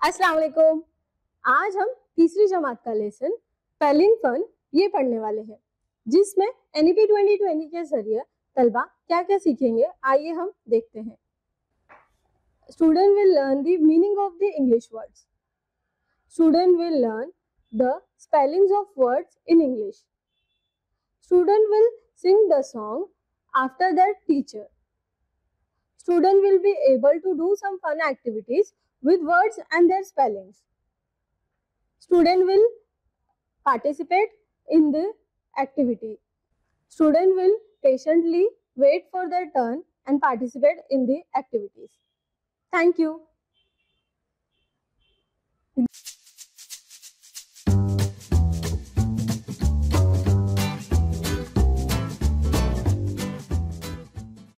अस्सलाम वालेकुम आज हम तीसरी जमात का लेसन स्पेलिंग फन ये पढ़ने वाले हैं, जिसमें एनईपी 2020 के ज़रिए तलबा क्या क्या सीखेंगे, आइए हम देखते हैं। Student will learn the meaning of the English words student will learn the spellings of words in English student will sing the song after their teacher Student will be able to do some fun activities with words and their spellings. Student will participate in the activity. Student will patiently wait for their turn and participate in the activities. Thank you.